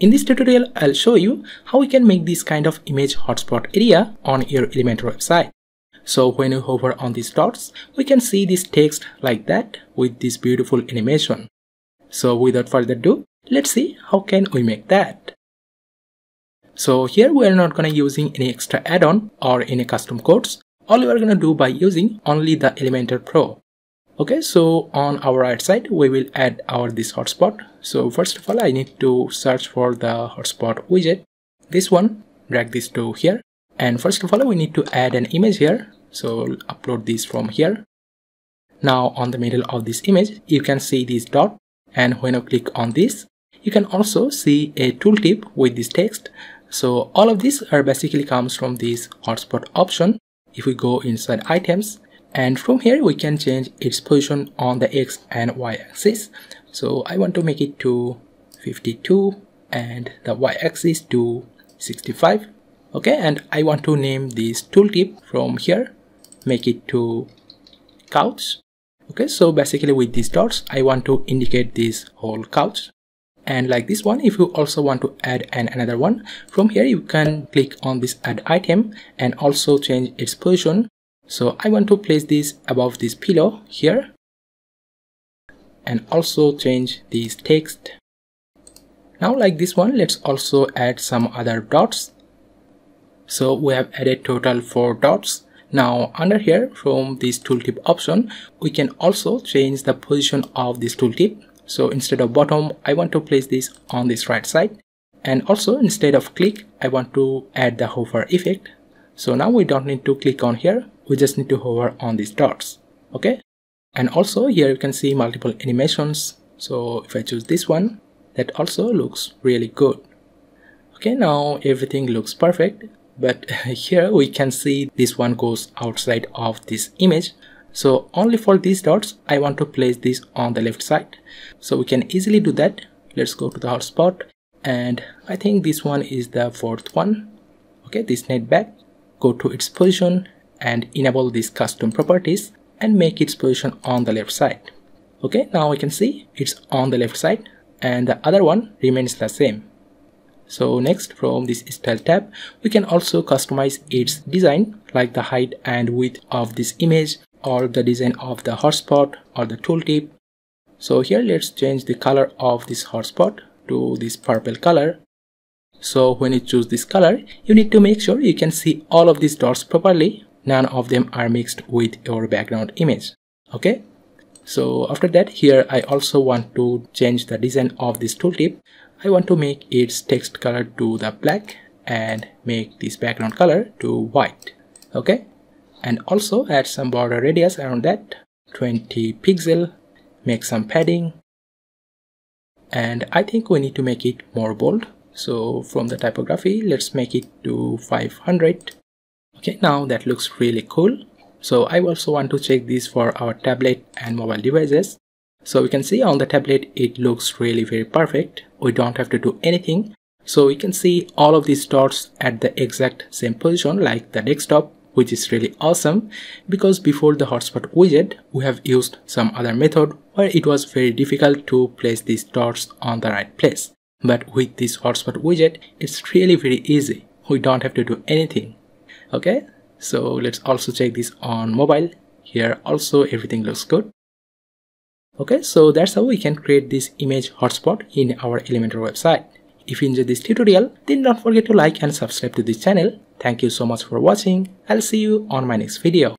In this tutorial, I'll show you how we can make this kind of image hotspot area on your Elementor website. So when you hover on these dots, we can see this text like that with this beautiful animation. So without further ado, let's see how can we make that. So here we are not gonna using any extra add-on or any custom codes. All we are gonna do by using only the Elementor Pro. Okay, so on our right side, we will add our this hotspot. So first of all, I need to search for the hotspot widget. This one, drag this to here. And first of all, we need to add an image here. So upload this from here. Now on the middle of this image, you can see this dot. And when i click on this, you can also see a tooltip with this text. So all of these are basically comes from this hotspot option. If we go inside items and from here we can change its position on the x and y axis. So I want to make it to 52 and the y axis to 65 okay and I want to name this tooltip from here. Make it to couch. Okay so basically with these dots I want to indicate this whole couch. And like this one if you also want to add an another one from here you can click on this add item and also change its position so I want to place this above this pillow here and also change this text. Now like this one, let's also add some other dots. So we have added total 4 dots. Now under here from this tooltip option, we can also change the position of this tooltip. So instead of bottom, I want to place this on this right side. And also instead of click, I want to add the hover effect. So now we don't need to click on here we just need to hover on these dots okay? And also here you can see multiple animations. So if I choose this one that also looks really good. Okay now everything looks perfect but here we can see this one goes outside of this image. So only for these dots I want to place this on the left side. So we can easily do that. Let's go to the hotspot and I think this one is the fourth one. Okay this net back go to its position and enable these custom properties and make its position on the left side. Okay, now we can see it's on the left side and the other one remains the same. So next from this style tab, we can also customize its design like the height and width of this image or the design of the hotspot or the tooltip. So here let's change the color of this hotspot to this purple color. So when you choose this color, you need to make sure you can see all of these dots properly none of them are mixed with your background image. Okay? So after that here I also want to change the design of this tooltip. I want to make its text color to the black and make this background color to white. Okay? And also add some border radius around that. 20 pixel. Make some padding. And I think we need to make it more bold. So from the typography let's make it to 500 okay now that looks really cool. So I also want to check this for our tablet and mobile devices. So we can see on the tablet it looks really very perfect. We don't have to do anything. So we can see all of these dots at the exact same position like the desktop which is really awesome. Because before the hotspot widget we have used some other method where it was very difficult to place these dots on the right place. But with this hotspot widget it's really very easy. We don't have to do anything okay so let's also check this on mobile. Here also everything looks good. Okay so that's how we can create this image hotspot in our elementor website. If you enjoyed this tutorial then don't forget to like and subscribe to this channel. Thank you so much for watching. I'll see you on my next video